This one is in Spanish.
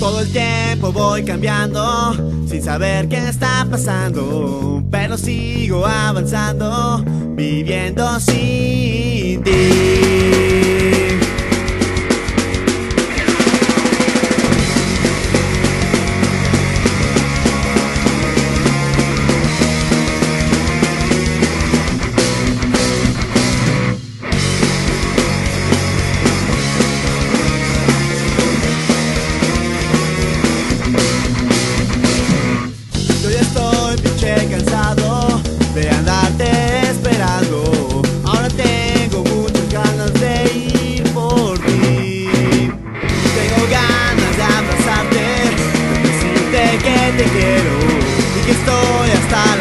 Todo el tiempo voy cambiando sin saber qué está pasando, pero sigo avanzando, viviendo sin estoy hasta la